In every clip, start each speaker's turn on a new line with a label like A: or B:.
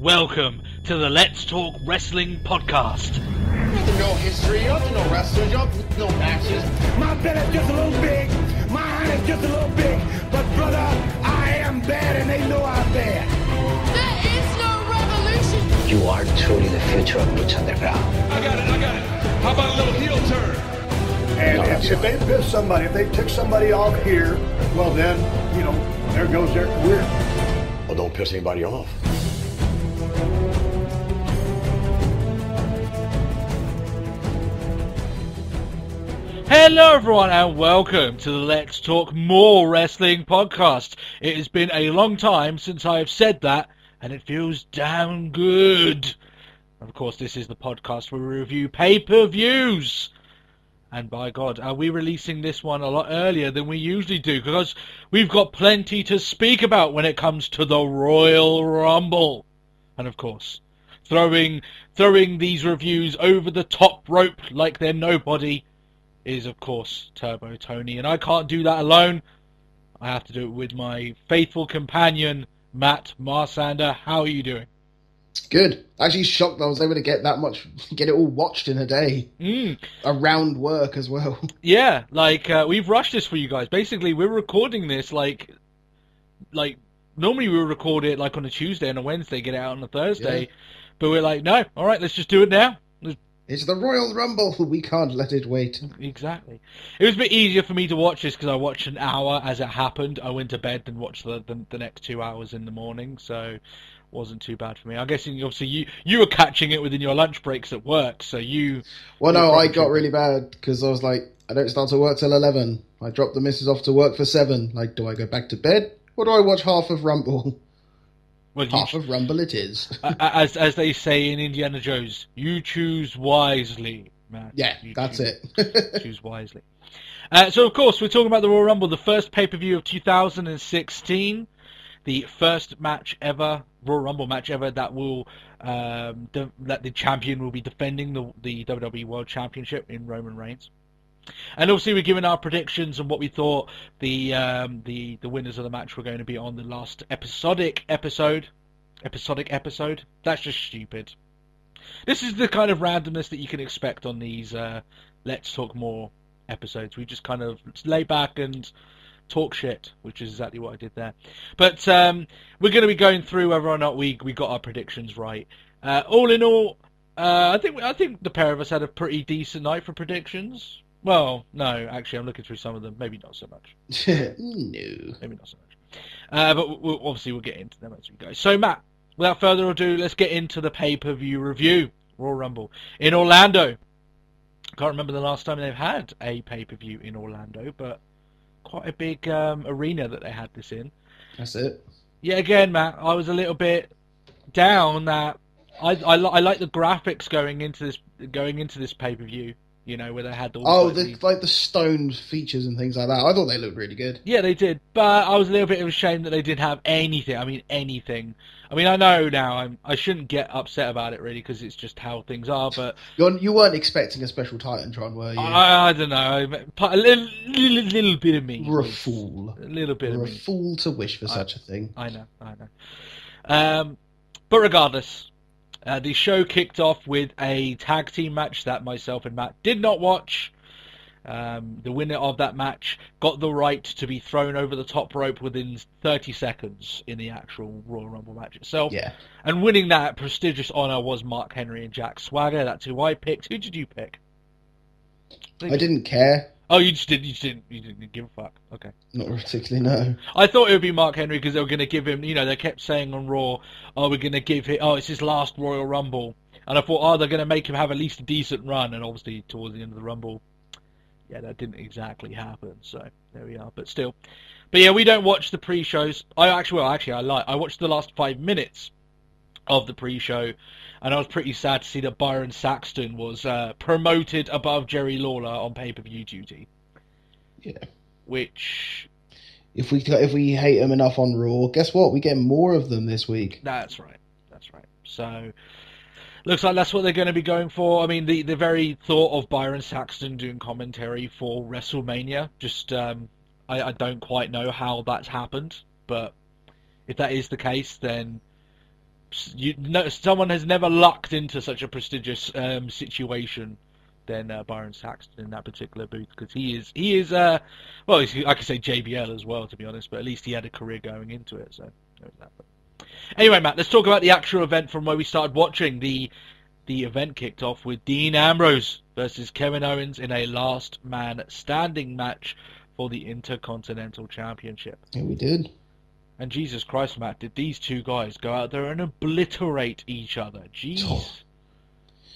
A: Welcome to the Let's Talk Wrestling podcast.
B: You have to know history. You have to know wrestlers. You have to know matches.
C: My belly's just a little big. My hand is just a little big. But brother, I am bad and they know I'm bad.
D: There is no revolution.
E: You are truly the future of Lucha Underground.
F: I got it, I got it. How about a little heel turn?
C: And
E: No,
C: if, if they piss somebody, if they tick somebody off here, well then, you know, there goes their career.
B: Well, don't piss anybody off.
A: Hello, everyone, and welcome to the Let's Talk More Wrestling podcast. It has been a long time since I have said that, and it feels damn good. Of course, this is the podcast where we review pay per views. And by God, are we releasing this one a lot earlier than we usually do? Because we've got plenty to speak about when it comes to the Royal Rumble. And of course, throwing throwing these reviews over the top rope like they're nobody is of course Turbo Tony, and I can't do that alone. I have to do it with my faithful companion Matt Marsander. How are you doing?
G: Good. Actually, shocked I was able to get that much, get it all watched in a day
A: Mm,
G: around work as well.
A: yeah, like uh, we've rushed this for you guys. Basically, we're recording this like, like normally we would record it like on a Tuesday and a Wednesday, get it out on a Thursday,
G: Yeah.
A: but we're like, no, all right, let's just do it now. Let's
G: It's the Royal Rumble. We can't let it wait.
A: Exactly. It was a bit easier for me to watch this because I watched an hour as it happened. I went to bed and watched the, the the next two hours in the morning, so it wasn't too bad for me. I'm guessing obviously you you were catching it within your lunch breaks at work, so you.
G: Well, no, I got really bad because I was like, I don't start to work till 11. I dropped the missus off to work for 7. Like, do I go back to bed or do I watch half of Rumble?
A: Well, you,
G: Half of Rumble it is.
A: as as they say in Indiana Jones, you choose wisely, man.
G: yeah,
A: You
G: that's
A: choose-
G: it.
A: choose wisely. Uh, so, of course, we're talking about the Royal Rumble, the first pay per view of 2016, the first match ever, Royal Rumble match ever that will um, de- that the champion will be defending the the WWE World Championship in Roman Reigns. And obviously, we're giving our predictions and what we thought the um, the the winners of the match were going to be on the last episodic episode. Episodic episode. That's just stupid. This is the kind of randomness that you can expect on these uh, Let's Talk More episodes. We just kind of lay back and talk shit, which is exactly what I did there. But um, we're going to be going through whether or not we we got our predictions right. Uh, all in all, uh, I think I think the pair of us had a pretty decent night for predictions. Well, no, actually, I'm looking through some of them. Maybe not so much.
G: no.
A: Maybe not so much. Uh, but we'll, obviously, we'll get into them as we go. So, Matt, without further ado, let's get into the pay per view review. Royal Rumble in Orlando. Can't remember the last time they've had a pay per view in Orlando, but quite a big um, arena that they had this in.
G: That's it.
A: Yeah, again, Matt, I was a little bit down that I I, I like the graphics going into this going into this pay per view. You know, where they had all
G: Oh,
A: like,
G: the,
A: these-
G: like the stone features and things like that. I thought they looked really good.
A: Yeah, they did, but I was a little bit of a shame that they didn't have anything. I mean, anything. I mean, I know now I'm I shouldn't get upset about it really because it's just how things are. But
G: You're, you weren't expecting a special Titantron, were you?
A: I, I don't know, a little, little, little bit of me.
G: You're a fool.
A: A little bit of me.
G: A fool to wish for such a thing.
A: I know, I know. Um, but regardless, uh, the show kicked off with a tag team match that myself and Matt did not watch. Um, the winner of that match got the right to be thrown over the top rope within 30 seconds in the actual Royal Rumble match itself.
G: Yeah.
A: And winning that prestigious honor was Mark Henry and Jack Swagger. That's who I picked. Who did you pick?
G: I didn't care.
A: Oh, you just didn't. You just didn't. You didn't give a fuck. Okay.
G: Not particularly, no.
A: I thought it would be Mark Henry because they were going to give him, you know, they kept saying on Raw, oh, we're going to give him, oh, it's his last Royal Rumble. And I thought, oh, they're going to make him have at least a decent run. And obviously, towards the end of the Rumble, yeah, that didn't exactly happen. So there we are. But still. But yeah, we don't watch the pre shows. I actually, well, actually, I like, I watched the last five minutes of the pre show. And I was pretty sad to see that Byron Saxton was uh, promoted above Jerry Lawler on pay per view duty.
G: Yeah.
A: Which
G: If we if we hate them enough on Raw, guess what? We get more of them this week.
A: That's right. That's right. So looks like that's what they're going to be going for. I mean, the the very thought of Byron Saxton doing commentary for WrestleMania, just um, I, I don't quite know how that's happened, but if that is the case, then you no, someone has never lucked into such a prestigious um, situation than uh, Byron Saxton in that particular booth because he is he is uh well I could say JBL as well to be honest, but at least he had a career going into it. So anyway, Matt, let's talk about the actual event from where we started watching. The the event kicked off with Dean Ambrose versus Kevin Owens in a last man standing match for the Intercontinental Championship.
G: Yeah, we did.
A: And Jesus Christ, Matt, did these two guys go out there and obliterate each other? Jeez.
G: Oh.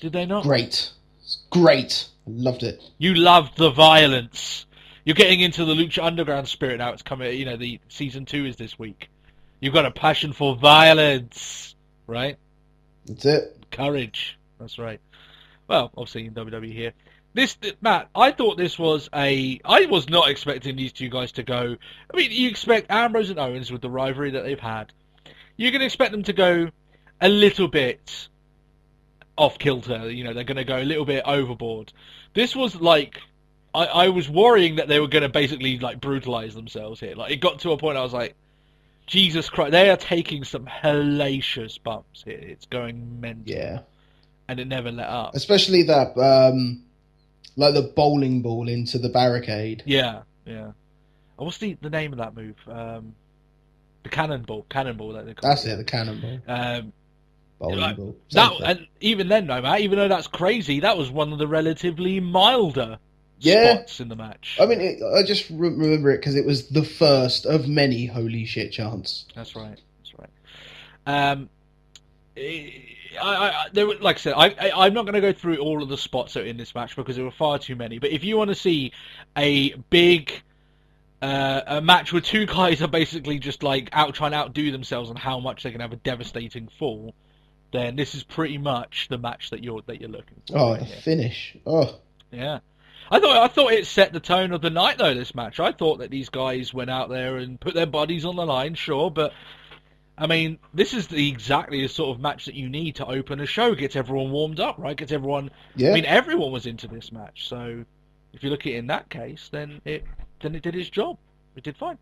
A: Did they not?
G: Great. It's great. I loved it.
A: You loved the violence. You're getting into the Lucha Underground spirit now. It's coming, you know, the season two is this week. You've got a passion for violence, right?
G: That's it.
A: Courage. That's right. Well, obviously in WWE here. This Matt, I thought this was a. I was not expecting these two guys to go. I mean, you expect Ambrose and Owens with the rivalry that they've had. You can expect them to go a little bit off kilter. You know, they're going to go a little bit overboard. This was like, I, I was worrying that they were going to basically like brutalize themselves here. Like it got to a point I was like, Jesus Christ, they are taking some hellacious bumps here. It's going mental,
G: Yeah.
A: and it never let up.
G: Especially that, um, like the bowling ball into the barricade.
A: Yeah, yeah. Oh, what's the the name of that move? Um, the cannonball, cannonball. That they call
G: That's it, the cannonball.
A: Um,
G: Bowling
A: like,
G: ball.
A: that and even then, no, Matt. Even though that's crazy, that was one of the relatively milder
G: Yeah.
A: spots in the match.
G: I mean, it, I just re- remember it because it was the first of many holy shit chants.
A: That's right. That's right. Um, I, I, I, there were, like I said, I, I, I'm not going to go through all of the spots that are in this match because there were far too many. But if you want to see a big uh, a match where two guys are basically just like out trying to outdo themselves on how much they can have a devastating fall, then this is pretty much the match that you're that you're looking for.
G: Oh,
A: right
G: the finish. Oh,
A: Yeah. I thought I thought it set the tone of the night though. This match, I thought that these guys went out there and put their bodies on the line, sure, but I mean, this is the exactly the sort of match that you need to open a show, gets everyone warmed up, right? Gets everyone.
G: yeah.
A: I mean, everyone was into this match, so if you look at it in that case, then it then it did its job. It did fine.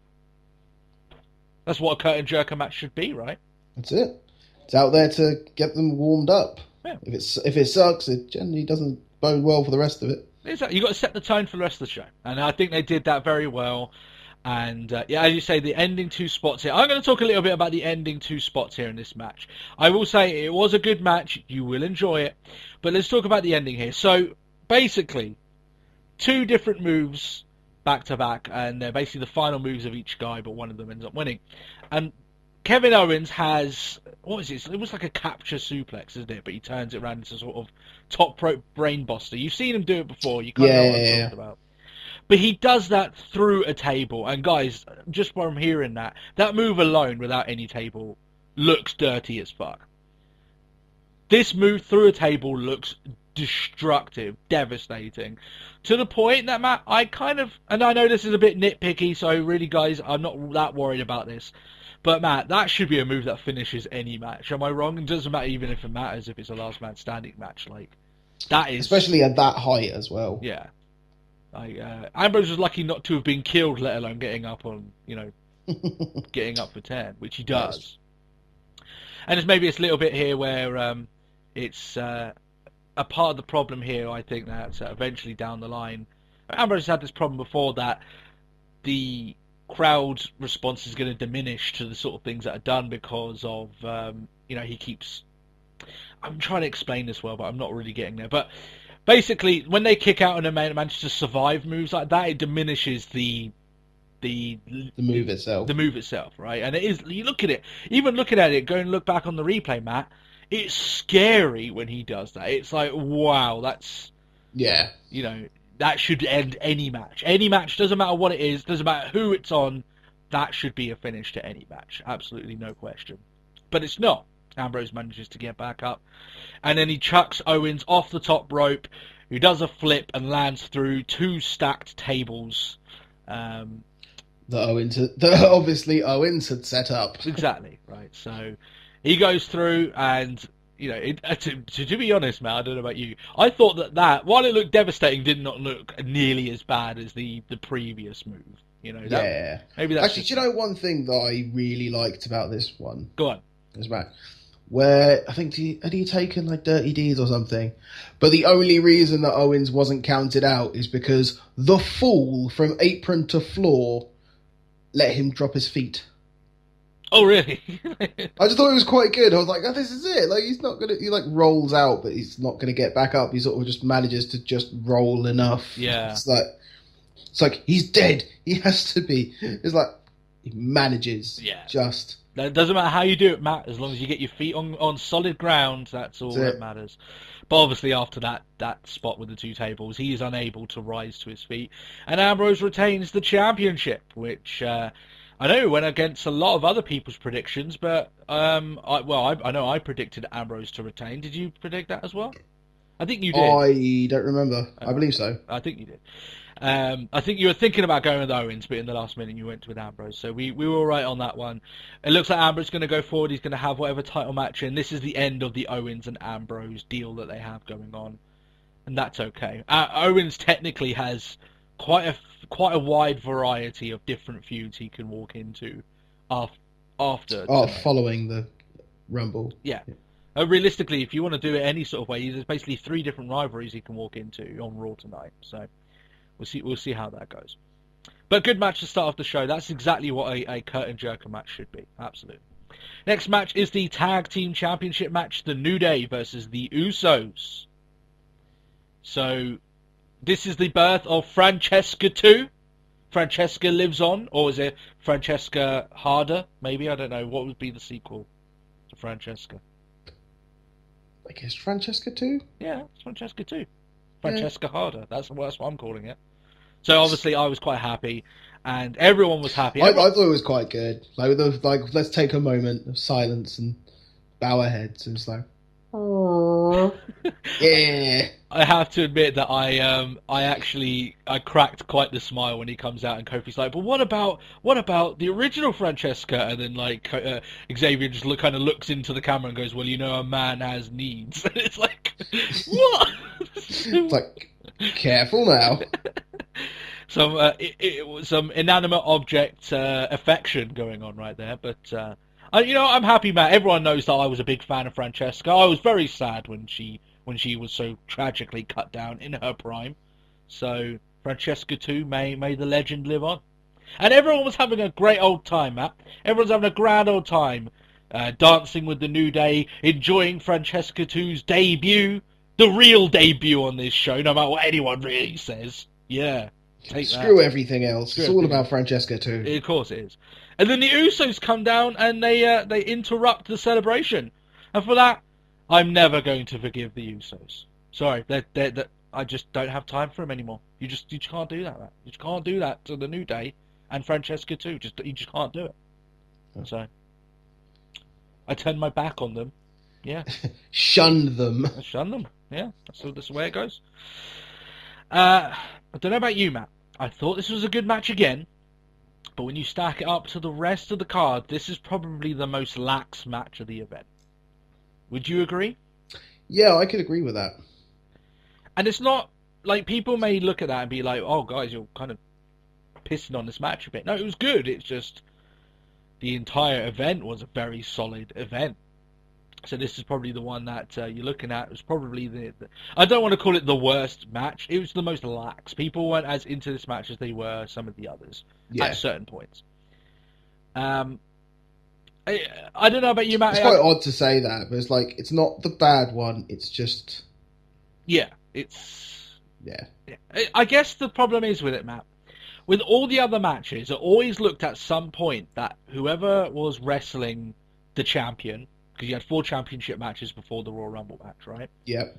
A: That's what a curtain jerker match should be, right?
G: That's it. It's out there to get them warmed up.
A: Yeah.
G: If it's if it sucks, it generally doesn't bode well for the rest of it.
A: Exactly. You got to set the tone for the rest of the show, and I think they did that very well. And uh, yeah, as you say, the ending two spots here. I'm going to talk a little bit about the ending two spots here in this match. I will say it was a good match. You will enjoy it, but let's talk about the ending here. So basically, two different moves back to back, and they're basically the final moves of each guy, but one of them ends up winning. And Kevin Owens has what is it? It was like a capture suplex, isn't it? But he turns it around into sort of top rope brainbuster. You've seen him do it before. You kind of
G: Yeah,
A: know what I'm
G: yeah,
A: talking about. But he does that through a table, and guys, just from hearing that, that move alone without any table looks dirty as fuck. This move through a table looks destructive, devastating, to the point that Matt, I kind of, and I know this is a bit nitpicky, so really, guys, I'm not that worried about this. But Matt, that should be a move that finishes any match. Am I wrong? It doesn't matter even if it matters if it's a last man standing match. Like that is
G: Especially at that height as well.
A: yeah. Like uh, Ambrose was lucky not to have been killed, let alone getting up on you know getting up for ten, which he does. And it's maybe it's a little bit here where um, it's uh, a part of the problem here. I think that uh, eventually down the line, Ambrose had this problem before that the crowd response is going to diminish to the sort of things that are done because of um, you know he keeps. I'm trying to explain this well, but I'm not really getting there. But basically, when they kick out they man- manage to survive moves like that, it diminishes the the
G: The move itself.
A: the move itself, right? And it is you look at it, even looking at it, go and look back on the replay, Matt. It's scary when he does that. It's like, wow, that's
G: yeah.
A: you know, that should end any match. Any match doesn't matter what it is, doesn't matter who it's on. That should be a finish to any match, absolutely no question. But it's not. Ambrose manages to get back up, and then he chucks Owens off the top rope, who does a flip and lands through two stacked tables. Um,
G: That Owens, that obviously Owens had set up.
A: Exactly right. So he goes through, and you know, it, uh, to, to to be honest, man, I don't know about you. I thought that that while it looked devastating, did not look nearly as bad as the the previous move. You know, that,
G: Yeah.
A: maybe that's
G: Actually, do you know one thing that I really liked about this one?
A: Go on.
G: This match where I think he, had he taken like dirty deeds or something, but the only reason that Owens wasn't counted out is because the fool from apron to floor let him drop his feet.
A: Oh, really?
G: I just thought it was quite good. I was like, oh, this is it. Like he's not gonna, he like rolls out, but he's not gonna get back up. He sort of just manages to just roll enough.
A: Yeah.
G: It's like, it's like he's dead. He has to be. It's like he manages.
A: Yeah.
G: Just.
A: It doesn't matter how you do it, Matt. As long as you get your feet on, on solid ground, that's all
G: That's
A: that
G: it.
A: matters. But obviously, after that that spot with the two tables, he is unable to rise to his feet, and Ambrose retains the championship, which uh, I know went against a lot of other people's predictions. But um, I, well, I, I know I predicted Ambrose to retain. Did you predict that as well? I think you did.
G: I don't remember. I believe so.
A: I think you did. Um, I think you were thinking about going with Owens, but in the last minute you went with Ambrose. So we, we were right on that one. It looks like Ambrose is going to go forward. He's going to have whatever title match, and this is the end of the Owens and Ambrose deal that they have going on, and that's okay. Uh, Owens technically has quite a quite a wide variety of different feuds he can walk into after. after
G: Oh, following the Rumble.
A: Yeah. Uh, realistically, if you want to do it any sort of way, there's basically three different rivalries he can walk into on Raw tonight. So we'll see we'll see how that goes. But good match to start off the show. That's exactly what a, a curtain jerker match should be. Absolutely. Next match is the tag team championship match: The New Day versus the Usos. So this is the birth of Francesca 2. Francesca lives on, or is it Francesca Harder? Maybe I don't know. What would be the sequel to Francesca?
G: I guess Francesca too.
A: Yeah, it's Francesca too. Francesca Harder. That's, that's what I'm calling it. So obviously I was quite happy, and everyone was happy.
G: I, I thought it was quite good. Like, the, like let's take a moment of silence and bow our heads and it's like, yeah.
A: I have to admit that I um I actually I cracked quite the smile when he comes out and Kofi's like, but what about what about the original Francesca? And then like uh, Xavier just look kind of looks into the camera and goes, well, you know, a man has needs. And it's like, what?
G: It's like, careful now.
A: some uh, it, it some inanimate object uh, affection going on right there. But uh, you know, I'm happy, Matt. Everyone knows that I was a big fan of Francesca. I was very sad when she when she was so tragically cut down in her prime. So Francesca too, may may the legend live on. And everyone was having a great old time, Matt. Everyone's having a grand old time, uh, dancing with the New Day, enjoying Francesca 2's debut, the real debut on this show, no matter what anyone really says. Yeah. Take that.
G: Screw everything else.
A: Screw
G: it's all about Francesca too.
A: Of course it is. And then the Usos come down and they uh, they interrupt the celebration, and for that, I'm never going to forgive the Usos. Sorry, they they they I just don't have time for them anymore. You just you just can't do that. Man. You just can't do that to the New Day and Francesca too. Just you just can't do it. So I turned my back on them. Yeah.
G: Shunned them.
A: I shun them. Yeah, that's, that's the way it goes. Uh, I don't know about you, Matt. I thought this was a good match again, but when you stack it up to the rest of the card, this is probably the most lax match of the event. Would you agree?
G: Yeah, I could agree with that.
A: And it's not like people may look at that and be like, "Oh, guys, you're kind of pissing on this match a bit." No, it was good. It's just the entire event was a very solid event. So this is probably the one that uh, you're looking at. It was probably the, the. I don't want to call it the worst match. It was the most lax. People weren't as into this match as they were some of the others
G: Yeah.
A: at certain points. Um, I, I don't know about you, Matt.
G: It's quite odd to say that, but it's like it's not the bad one. It's just
A: yeah, it's
G: yeah.
A: Yeah. I- I guess the problem is with it, Matt. With all the other matches, it always looked at some point that whoever was wrestling the champion, because you had four championship matches before the Royal Rumble match, right?
G: Yep.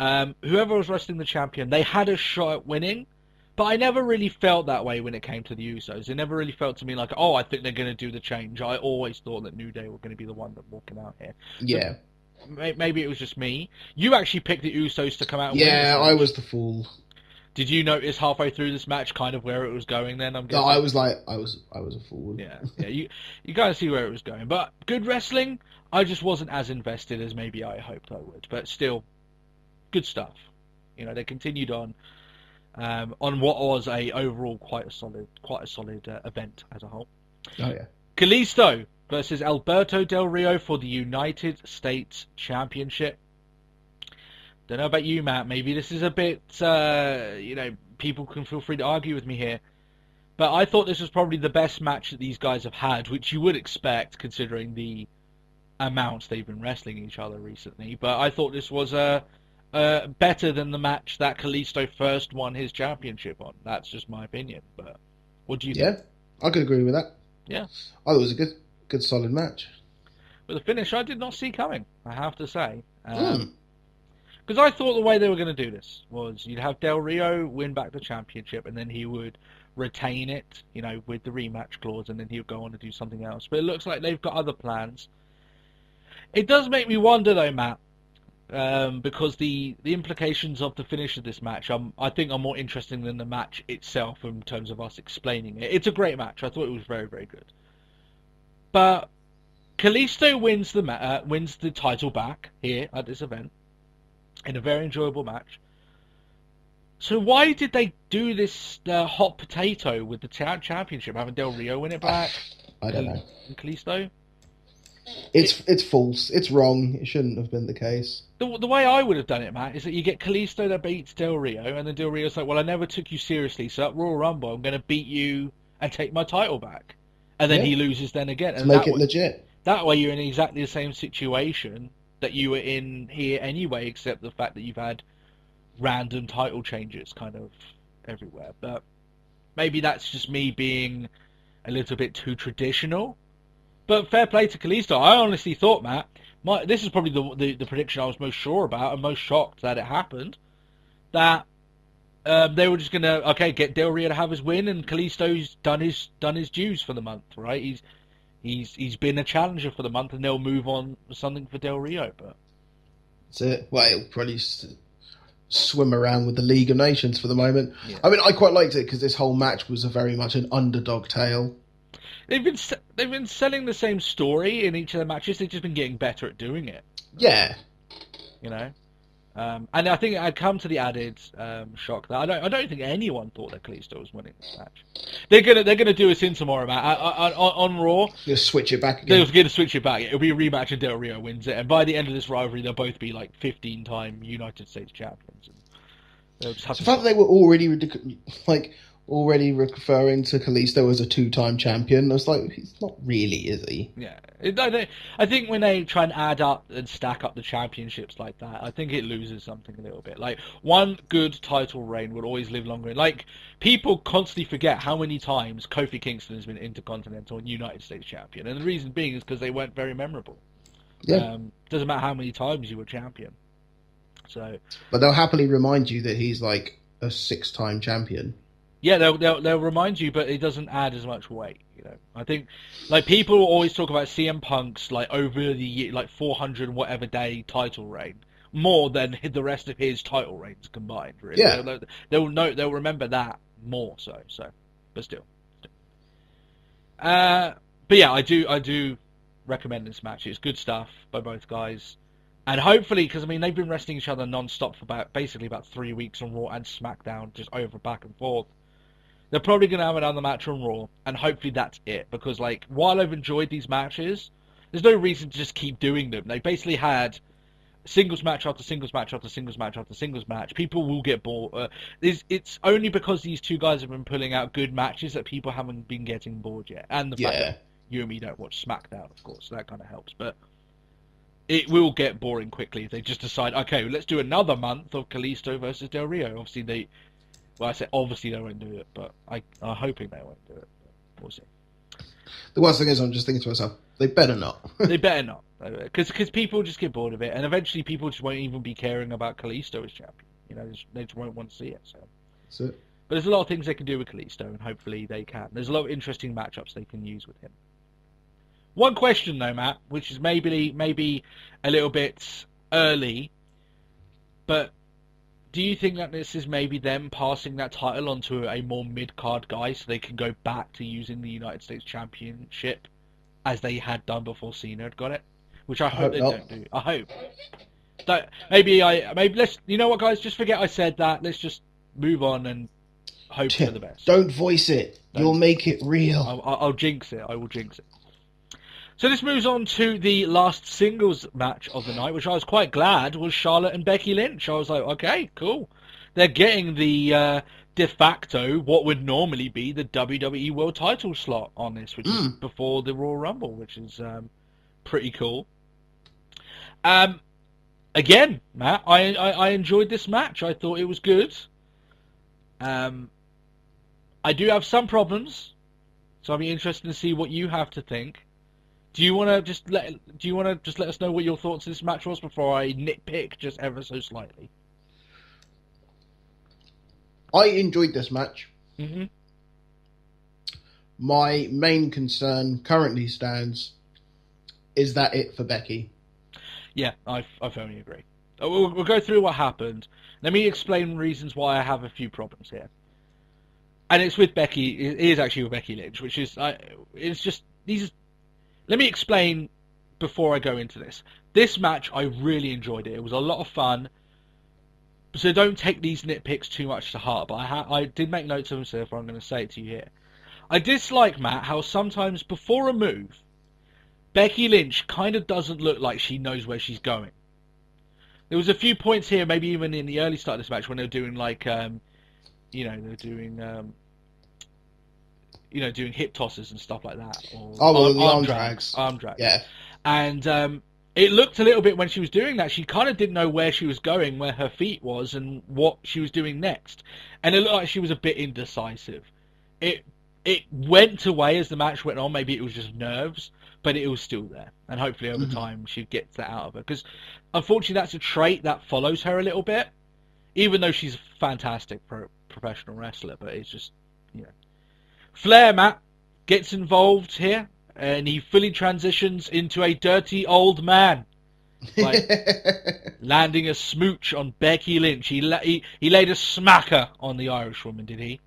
A: Um, whoever was wrestling the champion, they had a shot at winning, but I never really felt that way when it came to the Usos. It never really felt to me like, oh, I think they're going to do the change. I always thought that New Day were going to be the one that walking out here.
G: Yeah.
A: May- Maybe it was just me. You actually picked the Usos to come out. And
G: Yeah, I was the fool.
A: Did you notice halfway through this match kind of where it was going? Then I'm
G: No. I was like I was I was a fool.
A: Yeah, yeah. You you kind of see where it was going, but good wrestling. I just wasn't as invested as maybe I hoped I would, but still, good stuff. You know, they continued on um, on what was a overall quite a solid, quite a solid uh, event as a whole.
G: Oh yeah.
A: Kalisto versus Alberto Del Rio for the United States Championship. Don't know about you, Matt. Maybe this is a bit, uh, you know, people can feel free to argue with me here. But I thought this was probably the best match that these guys have had, which you would expect considering the amounts they've been wrestling each other recently. But I thought this was uh, uh, better than the match that Kalisto first won his championship on. That's just my opinion. But what do you
G: Yeah,
A: think?
G: I could agree with that.
A: Yeah.
G: I thought it was a good, good, solid match.
A: But the finish I did not see coming, I have to say. Um, Because I thought the way they were going to do this was you'd have Del Rio win back the championship, and then he would retain it, you know, with the rematch clause, and then he would go on to do something else. But it looks like they've got other plans. It does make me wonder, though, Matt, um, because the the implications of the finish of this match, um, I think, are more interesting than the match itself in terms of us explaining it. It's a great match. I thought it was very, very good. But Kalisto wins the ma- uh, wins the title back here at this event in a very enjoyable match. So why did they do this uh, hot potato with the cha- championship, having Del Rio win it back?
G: I don't know.
A: Kalisto?
G: It's it's false. It's wrong. It shouldn't have been the case.
A: The, the way I would have done it, Matt, is that you get Kalisto that beats Del Rio, and then Del Rio's like, well, I never took you seriously, so at Royal Rumble, I'm going to beat you and take my title back. And then
G: Yeah.
A: he loses then again.
G: To
A: And
G: make it
A: wa-
G: legit.
A: That way, you're in exactly the same situation that you were in here anyway, except the fact that you've had random title changes kind of everywhere. But maybe that's just me being a little bit too traditional. But fair play to Kalisto. I honestly thought, Matt, my, this is probably the, the the prediction I was most sure about and most shocked that it happened. That um, they were just gonna okay get Del Rio to have his win, and Kalisto's done his done his dues for the month, right? He's he's he's been a challenger for the month, and they'll move on with something for Del Rio. But
G: That's it. Well, it'll probably swim around with the League of Nations for the moment.
A: Yeah.
G: I mean, I quite liked it because this whole match was a very much an underdog tale.
A: They've been they've been selling the same story in each of the matches. They've just been getting better at doing it.
G: Yeah,
A: you know. Um, and I think I'd come to the added um, shock that I don't I don't think anyone thought that Kalisto was winning this match. They're gonna they're gonna do us in tomorrow, Matt. On, on Raw,
G: just switch it back
A: they're going to switch it back. It'll be a rematch, and Del Rio wins it. And by the end of this rivalry, they'll both be like 15-time United States champions. And they'll just have
G: The
A: to
G: fact that they were already ridic- like already referring to Kalisto as a two-time champion, I was like, he's not really, is he?
A: Yeah, I, think- when they try and add up and stack up the championships like that, I think it loses something a little bit. Like one good title reign will always live longer. Like people constantly forget how many times Kofi Kingston has been Intercontinental and United States champion, and the reason being is because they weren't very memorable.
G: Yeah,
A: Um, doesn't matter how many times you were champion. So
G: but they'll happily remind you that he's like a six-time champion.
A: Yeah, they'll, they'll they'll remind you, but it doesn't add as much weight. You know, I think like people always talk about CM Punk's like over the year, like 400 and whatever day title reign more than the rest of his title reigns combined. Really,
G: Yeah.
A: they'll, they'll know they'll remember that more so. So, but still. Uh, but yeah, I do I do recommend this match. It's good stuff by both guys. And hopefully, because I mean they've been wrestling each other non-stop for about basically about three weeks on Raw and SmackDown, just over back and forth. They're probably going to have another match on Raw, and hopefully that's it. Because like while I've enjoyed these matches, there's no reason to just keep doing them. They basically had singles match after singles match after singles match after singles match. People will get bored. Uh, it's, it's only because these two guys have been pulling out good matches that people haven't been getting bored yet, and the fact
G: Yeah.
A: that you and me don't watch SmackDown, of course, so that kind of helps. But it will get boring quickly if they just decide, okay, let's do another month of Kalisto versus Del Rio. Obviously, they, well, I said obviously they won't do it, but I, I'm hoping they won't do it. We'll see.
G: The worst thing is, I'm just thinking to myself, they better not.
A: they better not, because because people just get bored of it, and eventually people just won't even be caring about Kalisto as champion. You know, they just, they just won't want to see it. So.
G: So,
A: But there's a lot of things they can do with Kalisto, and hopefully they can. There's a lot of interesting matchups they can use with him. One question though, Matt, which is maybe maybe a little bit early, but do you think that this is maybe them passing that title on to a more mid card guy so they can go back to using the United States Championship as they had done before Cena had got it? Which I hope,
G: hope
A: they
G: not.
A: don't do. I hope. That, maybe I maybe let's you know what guys just forget I said that. Let's just move on and hope for the best.
G: don't voice it. You'll make it real.
A: I'll, I'll jinx it. I will jinx it. So this moves on to the last singles match of the night, which I was quite glad was Charlotte and Becky Lynch. I was like, okay, cool. They're getting the uh, de facto what would normally be the WWE World Title slot on this, which is before the Royal Rumble, which is um, pretty cool. Um, again, Matt, I, I I enjoyed this match. I thought it was good. Um, I do have some problems, so I'll be interested to see what you have to think. Do you want to just let Do you want to just let us know what your thoughts of this match was before I nitpick just ever so slightly?
G: I enjoyed this match.
A: hmm
G: My main concern currently stands is that it for Becky?
A: Yeah, I I firmly agree. Uh, We'll, we'll go through what happened. Let me explain reasons why I have a few problems here. And it's with Becky. It is actually with Becky Lynch, which is I. It's just these. Let me explain before I go into this. This match, I really enjoyed it. It was a lot of fun. So don't take these nitpicks too much to heart. But I ha- I did make notes of them, so I'm going to say it to you here. I dislike Matt how sometimes before a move, Becky Lynch kind of doesn't look like she knows where she's going. There was a few points here, maybe even in the early start of this match, when they were doing like, um, you know, they're doing, um, you know, doing hip tosses and stuff like that. Or
G: Oh, well,
A: arm, arm
G: arm
A: drags,
G: drags.
A: arm drags.
G: Yeah.
A: And um, it looked a little bit when she was doing that. She kind of didn't know where she was going, where her feet was, and what she was doing next. And it looked like she was a bit indecisive. It it went away as the match went on. Maybe it was just nerves, but it was still there. And hopefully over time she gets that out of her. Because unfortunately, that's a trait that follows her a little bit. Even though she's a fantastic pro- professional wrestler, but it's just you know. Flair Matt gets involved here, and he fully transitions into a dirty old man. Like landing a smooch on Becky Lynch. He, la- he he laid a smacker on the Irish woman, did he?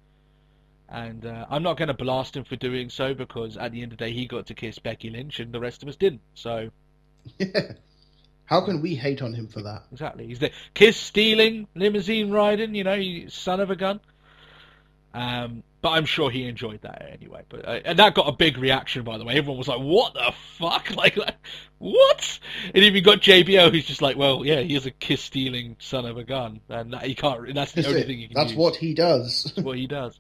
A: And uh, I'm not going to blast him for doing so because at the end of the day, he got to kiss Becky Lynch and the rest of us didn't. So
G: How can we hate on him for that?
A: exactly, he's the kiss stealing, limousine riding. You know, son of a gun. Um, but I'm sure he enjoyed that anyway. But uh, and that got a big reaction, by the way. Everyone was like, "What the fuck? Like, what?" And even got JBL, who's just like, "Well, yeah, he is a kiss stealing son of a gun, and that, he can't. That's the
G: That's,
A: only
G: it.
A: thing he can
G: That's
A: use.
G: what he does.
A: That's what he does."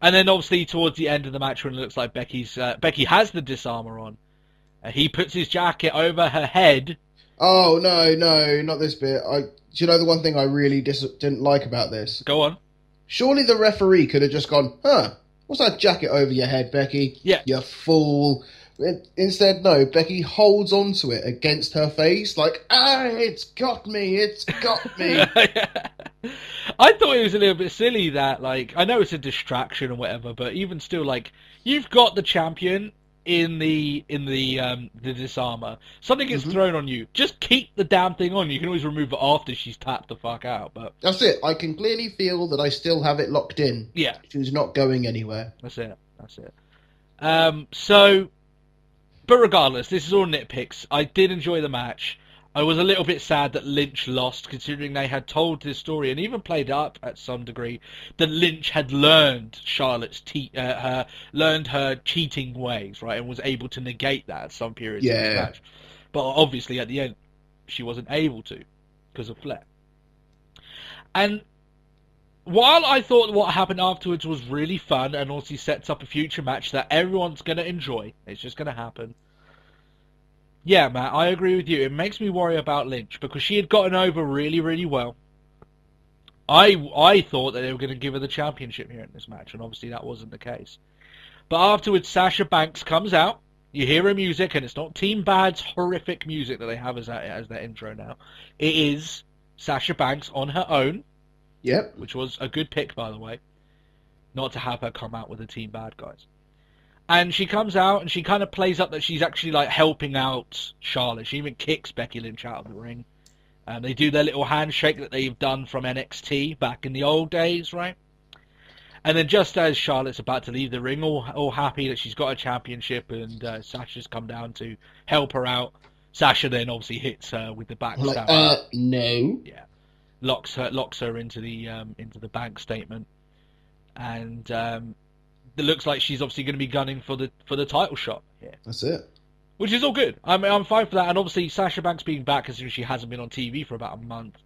A: And then obviously towards the end of the match, when it looks like Becky's uh, Becky has the Dis-arm-her on, uh, he puts his jacket over her head.
G: Oh no, no, not this bit. I. Do you know the one thing I really dis- didn't like about this?
A: Go on.
G: Surely the referee could have just gone, "Huh? What's that jacket over your head, Becky?
A: Yeah.
G: You fool." In- Instead, no. Becky holds onto it against her face, like, "Ah, it's got me! It's got me!"
A: I thought it was a little bit silly that, like, I know it's a distraction or whatever, but even still, like, you've got the champion in the in the um the Dis-arm-her. Something gets thrown on you. Just keep the damn thing on. You can always remove it after she's tapped the fuck out. But
G: That's it. I can clearly feel that I still have it locked in.
A: yeah,
G: She's not going anywhere.
A: That's it. That's it. Um, so, but regardless, this is all nitpicks. I did enjoy the match. I was a little bit sad that Lynch lost, considering they had told this story and even played up at some degree that Lynch had learned Charlotte's te- uh, her learned her cheating ways, right, and was able to negate that at some periods in the
G: Yeah.
A: match. But obviously, at the end, she wasn't able to because of Flair. And while I thought what happened afterwards was really fun and also sets up a future match that everyone's going to enjoy, it's just going to happen. Yeah, Matt, I agree with you. It makes me worry about Lynch because she had gotten over really, really well. I I thought that they were going to give her the championship here in this match, and obviously that wasn't the case. But afterwards, Sasha Banks comes out. You hear her music, and it's not Team Bad's horrific music that they have as, as their intro now. It is Sasha Banks on her own,
G: Yep.
A: which was a good pick, by the way. Not to have her come out with the Team Bad guys. And she comes out and she kind of plays up that she's actually like helping out Charlotte. She even kicks Becky Lynch out of the ring. And they do their little handshake that they've done from NXT back in the old days, right? And then just as Charlotte's about to leave the ring, all, all happy that she's got a championship and uh, Sasha's come down to help her out, Sasha then obviously hits her with the
G: I'm like,
A: backstab
G: uh, no.
A: locks her locks her into the um, into the bank statement, and um, it looks like she's obviously going to be gunning for the for the title shot Yeah,
G: That's it.
A: which is all good. I mean, I'm fine for that. And obviously, Sasha Banks being back as soon as she hasn't been on TV for about a month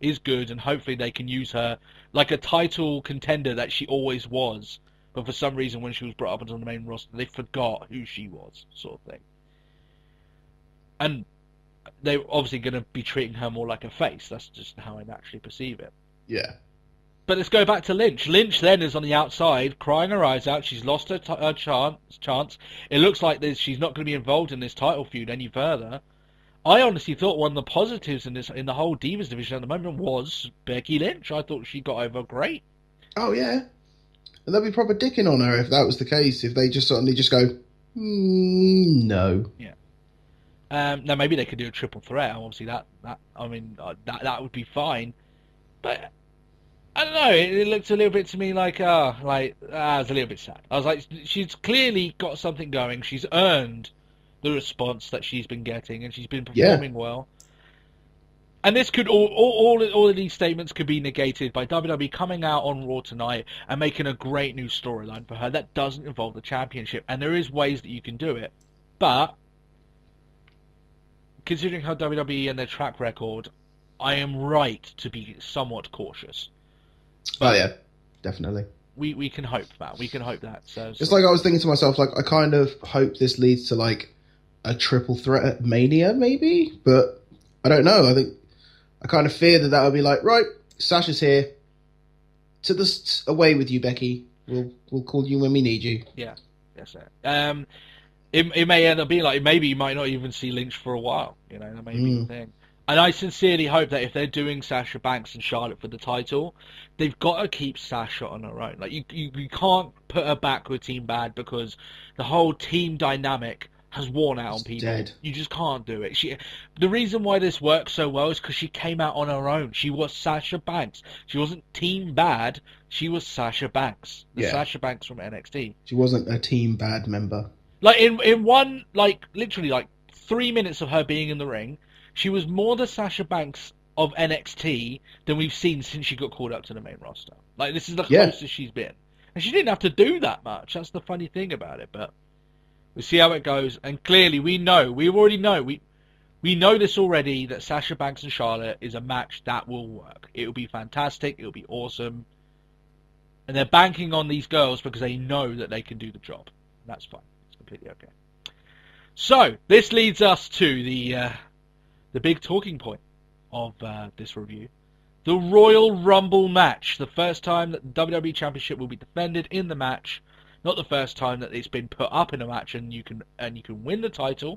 A: is good, and hopefully they can use her like a title contender that she always was. But for some reason, when she was brought up onto the main roster, they forgot who she was, sort of thing. And they're obviously going to be treating her more like a face. That's just how I naturally perceive it.
G: Yeah.
A: But let's go back to Lynch. Lynch then is on the outside, crying her eyes out. She's lost her, t- her chance. Chance. It looks like this, she's not going to be involved in this title feud any further. I honestly thought one of the positives in this in the whole Divas division at the moment was Becky Lynch. I thought she got over great.
G: Oh yeah. And they'd be proper dicking on her if that was the case. If they just suddenly just go, mm, no.
A: Um, now maybe they could do a triple threat. Obviously, that that I mean uh, that that would be fine. But I don't know. It, it looked a little bit to me like uh like uh, I was a little bit sad. I was like, she's clearly got something going. She's earned the response that she's been getting, and she's been
G: Yeah.
A: performing well. And this could all, all all all of these statements could be negated by WWE coming out on Raw tonight and making a great new storyline for her that doesn't involve the championship. And there is ways that you can do it, but considering how WWE and their track record, I am right to be somewhat cautious.
G: Oh yeah, definitely.
A: We we can hope that we can hope that. So,
G: It's like I was thinking to myself, like I kind of hope this leads to like a triple threat at Mania, maybe, but I don't know. I think I kind of fear that that would be like, right, Sasha's here. To the s- away with you, Becky. We'll we'll call you when we need you.
A: Yeah, yes, sir. Um, it, it may end up being like maybe you might not even see Lynch for a while. You know, that may be the
G: Mm.
A: thing. And I sincerely hope that if they're doing Sasha Banks and Charlotte for the title, they've got to keep Sasha on her own. Like you, you, you can't put her back with Team Bad because the whole team dynamic has worn out on people.
G: dead.
A: You just can't do it. She, the reason why this works so well is because she came out on her own. She was Sasha Banks. She wasn't Team Bad. She was Sasha Banks. The
G: Yeah.
A: Sasha Banks from NXT.
G: She wasn't a team bad member.
A: Like in in one like literally like three minutes of her being in the ring, she was more the Sasha Banks of NXT than we've seen since she got called up to the main roster. Like this is the
G: Yeah.
A: closest she's been, and she didn't have to do that much. That's the funny thing about it. But we'll see how it goes. And clearly, we know we already know we. We know this already that Sasha Banks and Charlotte is a match that will work. It will be fantastic. It will be awesome. And they're banking on these girls because they know that they can do the job. That's fine. It's completely okay. So this leads us to the uh, the big talking point of uh, this review: the Royal Rumble match. The first time that the WWE Championship will be defended in the match. Not the first time that it's been put up in a match and you can and you can win the title.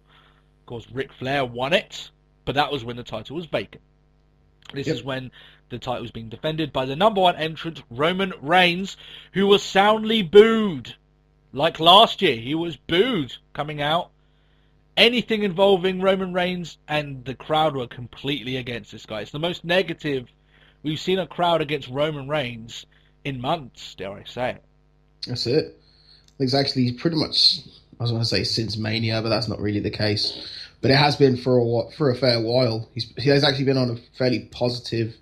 A: Of course, Ric Flair won it, but that was when the title was vacant. This
G: Yep.
A: is when the title was being defended by the number one entrant, Roman Reigns, who was soundly booed. Like last year, he was booed coming out. Anything involving Roman Reigns, and the crowd were completely against this guy. It's the most negative we've seen a crowd against Roman Reigns in months, dare I say it.
G: That's it. It's actually pretty much. I was going to say since Mania, but that's not really the case. But it has been for a wh- for a fair while. He's he has actually been on a fairly positive,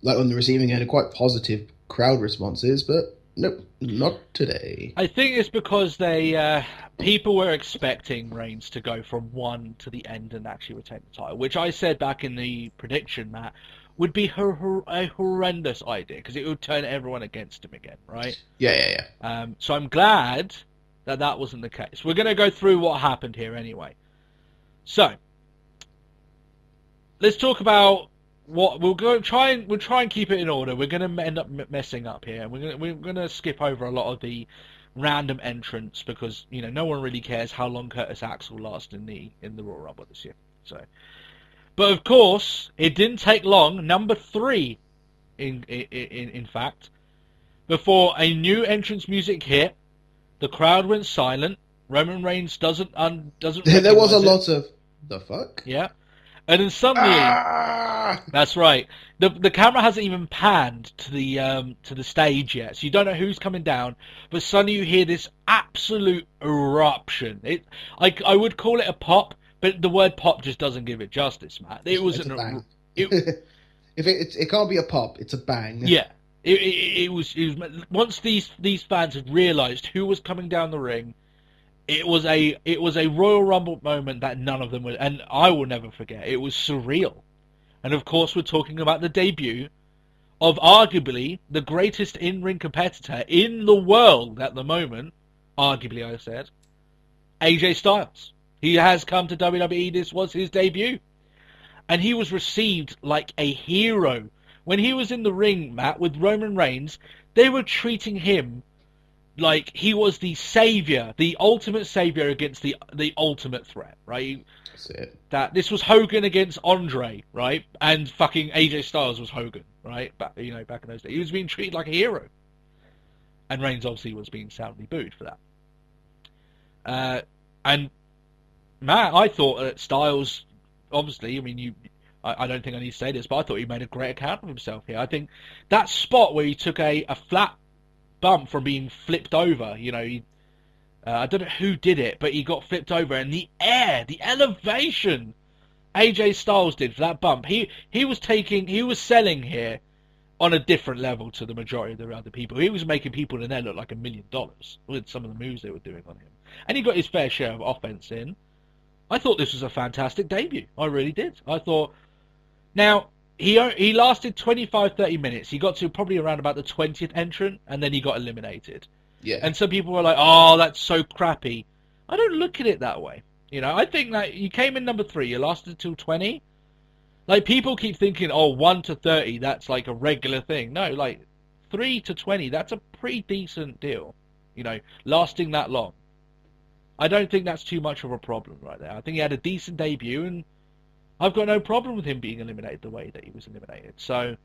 G: like on the receiving end, a quite positive crowd responses. But nope, not today.
A: I think it's because they uh, people were expecting Reigns to go from one to the end and actually retain the title, which I said back in the prediction, that would be a horrendous idea because it would turn everyone against him again, right?
G: Yeah, yeah, yeah.
A: Um, so I'm glad that that wasn't the case. We're going to go through what happened here anyway. So let's talk about what we'll go try and we'll try and keep it in order. We're going to end up messing up here. We're going to, we're going to skip over a lot of the random entrants because you know no one really cares how long Curtis Axel lasts in the in the Royal Rumble this year. So, but of course it didn't take long. Number three, in in in, in fact, before a new entrance music hit, the crowd went silent. Roman Reigns doesn't un, doesn't.
G: there was a
A: it.
G: lot of the fuck.
A: Yeah, and then suddenly.
G: Ah!
A: That's right. The the camera hasn't even panned to the um to the stage yet, so you don't know who's coming down. But suddenly you hear this absolute eruption. It I I would call it a pop, but the word pop just doesn't give it justice, Matt. It was an
G: bang.
A: it,
G: if it, it it can't be a pop, it's a bang.
A: yeah. It, it, it was it was once these these fans had realised who was coming down the ring, It was a it was a Royal Rumble moment that none of them would, and I will never forget. It was surreal, and of course we're talking about the debut of arguably the greatest in-ring competitor in the world at the moment. Arguably, I said, AJ Styles. He has come to WWE. This was his debut, and he was received like a hero when he was in the ring, Matt, with Roman Reigns. They were treating him like he was the savior, the ultimate savior against the the ultimate threat, right?
G: That's it.
A: That this was Hogan against Andre, right? And fucking AJ Styles was Hogan, right? Back you know back in those days, he was being treated like a hero, and Reigns obviously was being soundly booed for that. Uh, and Matt, I thought that Styles, obviously, I mean you. I, I don't think I need to say this, but I thought he made a great account of himself here. I think that spot where he took a, a flat bump from being flipped over. You know, he, uh, I don't know who did it, but he got flipped over, and the air, the elevation AJ Styles did for that bump. He he was taking, he was selling here on a different level to the majority of the other people. He was making people in there look like a million dollars with some of the moves they were doing on him, and he got his fair share of offense in. I thought this was a fantastic debut. I really did. I thought. Now, he he lasted 25 30 minutes. He got to probably around about the 20th entrant and then he got eliminated.
G: Yeah.
A: and some people were like oh that's so crappy. I don't look at it that way. You know i think that you came in number three you lasted till 20 like people keep thinking oh 1 to 30 that's like a regular thing. No like 3 to 20 that's a pretty decent deal you know lasting that long. I don't think that's too much of a problem right there. I think he had a decent debut and I've got no problem with him being eliminated the way that he was eliminated. So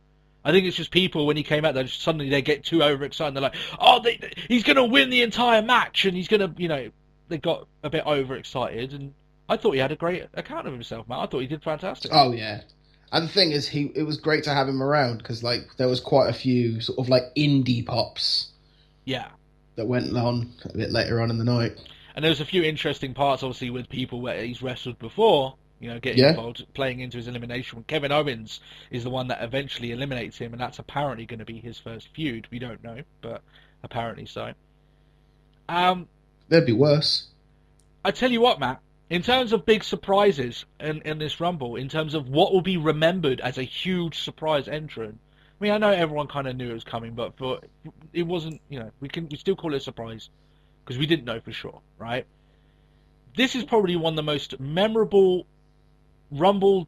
A: I think it's just people when he came out, they just suddenly they get too overexcited. They're like, "Oh, they, he's going to win the entire match," and he's going to, you know, they got a bit overexcited. And I thought he had a great account of himself, man. I thought he did fantastic.
G: Oh yeah. And the thing is, he it was great to have him around because like there was quite a few sort of like indie pops
A: Yeah.
G: that went on a bit later on in the night.
A: And there was a few interesting parts, obviously, with people where he's wrestled before. You know, getting
G: Yeah.
A: involved, playing into his elimination. Kevin Owens is the one that eventually eliminates him, and that's apparently going to be his first feud. We don't know, but apparently so. Um,
G: There'd be worse.
A: I tell you what, Matt. In terms of big surprises in, in this Rumble, in terms of what will be remembered as a huge surprise entrant, I mean, I know everyone kind of knew it was coming, but for it wasn't. You know, we can we still call it a surprise because we didn't know for sure, right? This is probably one of the most memorable Rumble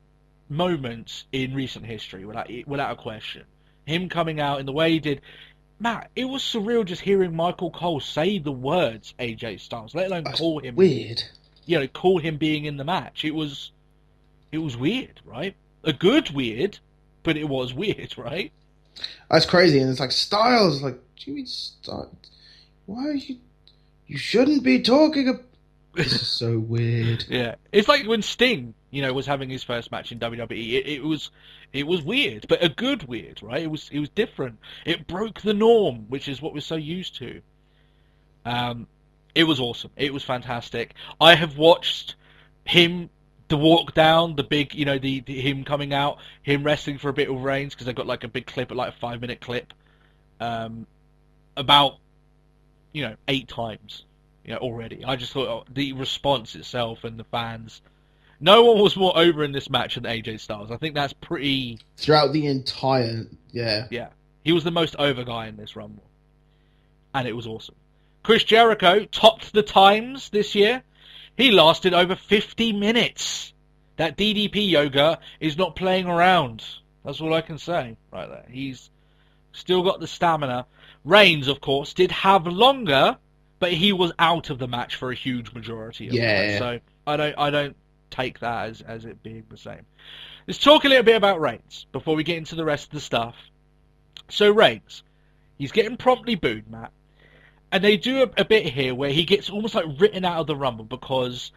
A: moments in recent history, without without a question. Him coming out in the way he did, Matt. It was surreal just hearing Michael Cole say the words AJ Styles, let alone
G: That's
A: call him
G: weird.
A: you know, call him being in the match. It was, it was weird, right? A good weird, but it was weird, right?
G: That's crazy, and it's like Styles. Like, do you mean Styles? Why are you? You shouldn't be talking. Ab- this is so weird.
A: Yeah, it's like when Sting, you know, was having his first match in WWE. It, it was, it was weird, but a good weird, right? It was, it was different. It broke the norm, which is what we're so used to. Um, it was awesome. It was fantastic. I have watched him the walk down, the big, you know, the, the him coming out, him wrestling for a bit with Reigns because they got like a big clip, like a five minute clip, um, about you know eight times, you know, already. I just thought oh, the response itself and the fans. No one was more over in this match than AJ Styles. I think that's pretty.
G: Throughout the entire, yeah,
A: Yeah, he was the most over guy in this Rumble, and it was awesome. Chris Jericho topped the times this year. He lasted over 50 minutes. That DDP yoga is not playing around. That's all I can say right there. He's still got the stamina. Reigns, of course, did have longer, but he was out of the match for a huge majority of
G: Yeah.
A: it. So I don't, I don't take that as as it being the same. Let's talk a little bit about Reigns before we get into the rest of the stuff. So Reigns, he's getting promptly booed, Matt, and they do a, a bit here where he gets almost like written out of the Rumble because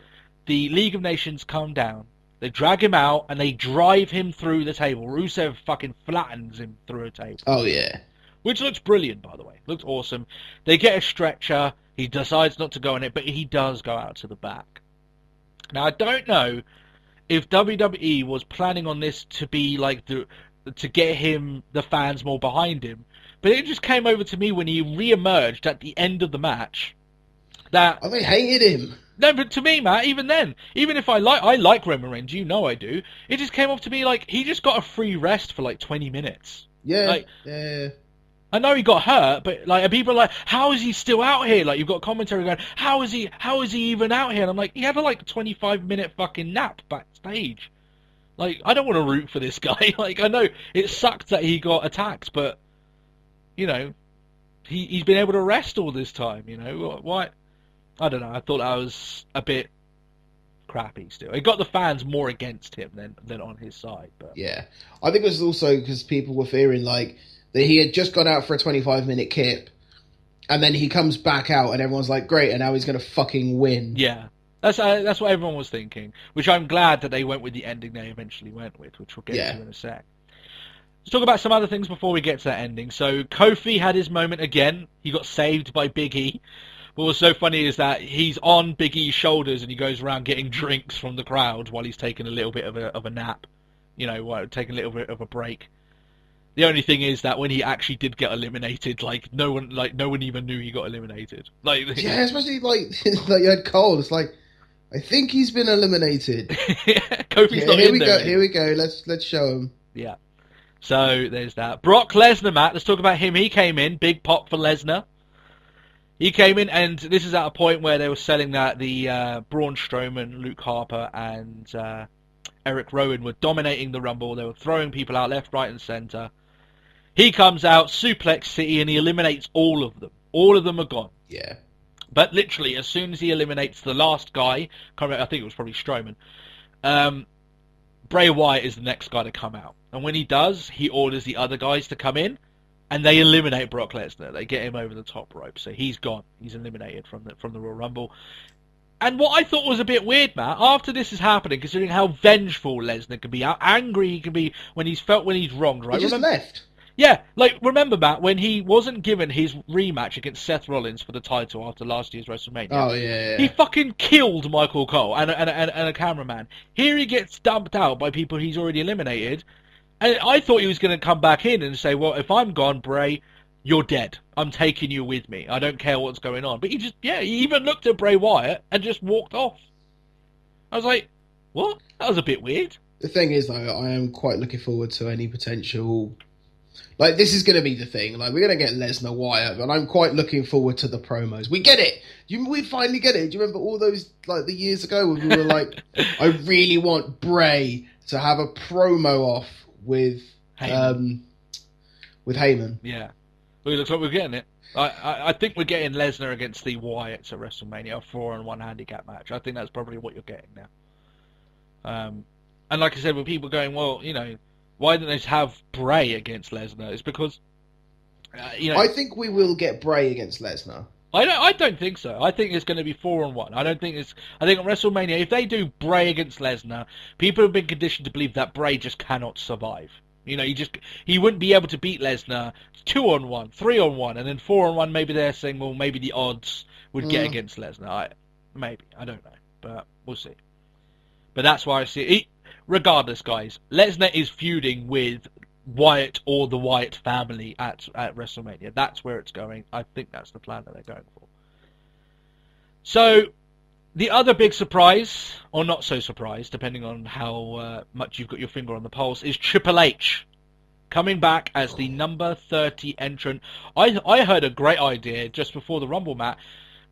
A: the League of Nations come down. They drag him out and they drive him through the table. Rusev fucking flattens him through a table
G: oh yeah,
A: which looks brilliant, by the way. Looks awesome. They get a stretcher. He decides not to go on it, but he does go out to the back. Now, I don't know if WWE was planning on this to be like the to get him the fans more behind him, but it just came over to me when he re-emerged at the end of the match, That oh,
G: I mean, hated him.
A: no, but to me, Matt, even then, even if I like I like Roman Reigns, you know I do. It just came off to me like he just got a free rest for like 20 minutes.
G: Yeah,
A: Like-
G: yeah.
A: I know he got hurt, but like and people are like, how is he still out here? Like you've got commentary going, how is he? How is he even out here? And I'm like, he had a like 25 minute fucking nap backstage. Like I don't want to root for this guy. like I know it sucked that he got attacked, but you know, he he's been able to rest all this time. You know why? I don't know. I thought I was a bit crappy. Still, it got the fans more against him than than on his side. But
G: Yeah, I think it was also because people were fearing like that he had just gone out for a 25 minute kip, and then he comes back out, and everyone's like, "Great!" and now he's gonna fucking win.
A: Yeah, that's uh, that's what everyone was thinking. Which I'm glad that they went with the ending they eventually went with, which we'll get
G: Yeah.
A: to in a sec. Let's talk about some other things before we get to that ending. So Kofi had his moment again. He got saved by Big E. But what's so funny is that he's on Big E's shoulders and he goes around getting drinks from the crowd while he's taking a little bit of a of a nap. You know, while taking a little bit of a break. The only thing is that when he actually did get eliminated, like no one, like no one even knew he got eliminated. Like,
G: Yeah, especially like like you had Cole. It's like I think he's been eliminated.
A: Kofi's
G: Yeah,
A: not
G: here
A: in
G: we
A: there
G: go. Here we go. Let's let's show him.
A: Yeah. So there's that. Brock Lesnar, Matt. Let's talk about him. He came in, big pop for Lesnar. He came in, and this is at a point where they were selling that the uh, Braun Strowman, Luke Harper, and uh, Eric Rowan were dominating the Rumble. They were throwing people out left, right, and center. He comes out, suplex City, and he eliminates all of them. All of them are gone.
G: Yeah,
A: But literally, as soon as he eliminates the last guy, I think it was probably Strowman, um, Bray Wyatt is the next guy to come out. And when he does, he orders the other guys to come in, and they eliminate Brock Lesnar. They get him over the top rope, so he's gone. He's eliminated from the from the Royal Rumble. And what I thought was a bit weird, Matt, after this is happening, considering how vengeful Lesnar can be, how angry he can be when he's felt when he's wronged, right?
G: he just
A: Remember-
G: left.
A: Yeah, like remember Matt when he wasn't given his rematch against Seth Rollins for the title after last year's WrestleMania.
G: Oh yeah,
A: He fucking killed Michael Cole and a, and, a, and a- and a cameraman. Here he gets dumped out by people he's already eliminated, and I thought he was going to come back in and say, "Well, if I'm gone, Bray, you're dead. I'm taking you with me. I don't care what's going on." But he just, yeah, he even looked at Bray Wyatt and just walked off. I was like, "What? That was a bit weird."
G: The thing is, though, I am quite looking forward to any potential. Like this is going to be the thing. Like we're going to get Lesnar Wyatt, and I'm quite looking forward to the promos. We get it. You, we finally get it. Do you remember all those like the years ago when we were like, I really want Bray to have a promo off with
A: Heyman.
G: um with Heyman.
A: Yeah. Well, it looks like we're getting it. I, I, I think we're getting Lesnar against the Wyatts at WrestleMania, a four on one handicap match. I think that's probably what you're getting now. Um, and like I said, with people going, well, you know, why didn't they have Bray against Lesnar? It's because, uh, you know,
G: I think we will get Bray against Lesnar.
A: I don't. I don't think so. I think it's going to be four on one. I don't think it's. I think on WrestleMania, if they do Bray against Lesnar, people have been conditioned to believe that Bray just cannot survive. You know, he just he wouldn't be able to beat Lesnar two on one, three on one, and then four on one. Maybe they're saying, well, maybe the odds would get
G: Mm.
A: against Lesnar. I, maybe I don't know, but we'll see. But that's why I see it. Regardless, guys, Lesnar is feuding with Wyatt or the Wyatt family at at WrestleMania. That's where it's going. I think that's the plan that they're going for. So, the other big surprise, or not so surprise, depending on how uh, much you've got your finger on the pulse, is Triple H coming back as the number 30 entrant. I I heard a great idea just before the Rumble Matt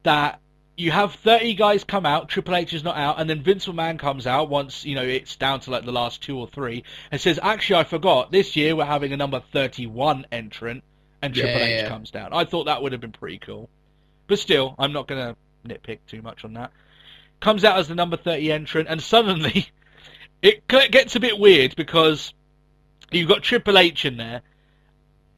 A: that you have 30 guys come out, Triple H is not out, and then Vince McMahon comes out once, you know, it's down to like the last two or three, and says, actually, I forgot, this year we're having a number 31 entrant, and Triple
G: Yeah,
A: H
G: yeah.
A: comes down. I thought that would have been pretty cool. But still, I'm not going to nitpick too much on that. Comes out as the number 30 entrant, and suddenly it gets a bit weird because you've got Triple H in there,